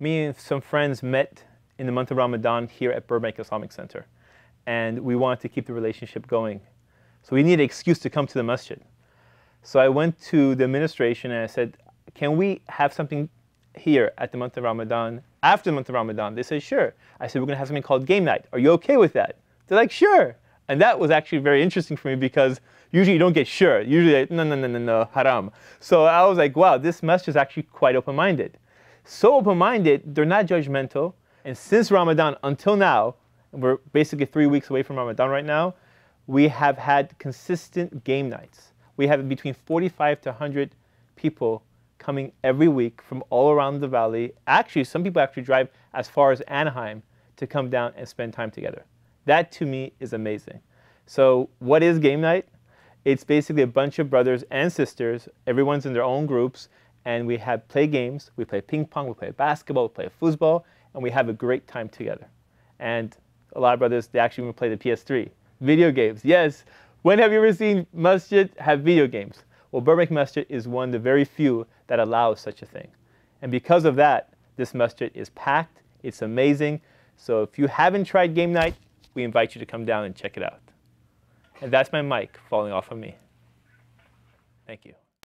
me and some friends met in the month of Ramadan here at Burbank Islamic Center. And we wanted to keep the relationship going. So we needed an excuse to come to the masjid. So I went to the administration and I said, can we have something here at the month of Ramadan, after the month of Ramadan? They said, sure. I said, we're going to have something called game night. Are you okay with that? They're like, sure. And that was actually very interesting for me because usually you don't get sure. Usually, no, no, no, no, no, haram. So I was like, wow, this masjid is actually quite open-minded. So open-minded, they're not judgmental. And since Ramadan until now, we're basically three weeks away from Ramadan right now, we have had consistent game nights. We have between 45 to 100 people coming every week from all around the valley. Actually, some people actually drive as far as Anaheim to come down and spend time together. That to me is amazing. So what is game night? It's basically a bunch of brothers and sisters. Everyone's in their own groups, and we have play games. We play ping pong, we play basketball, we play football, and we have a great time together. And a lot of brothers, they actually even play the PS3. Video games, yes. When have you ever seen masjid have video games? Well, Burbank Masjid is one of the very few that allows such a thing. And because of that, this masjid is packed. It's amazing. So if you haven't tried game night, we invite you to come down and check it out. And that's my mic falling off of me. Thank you.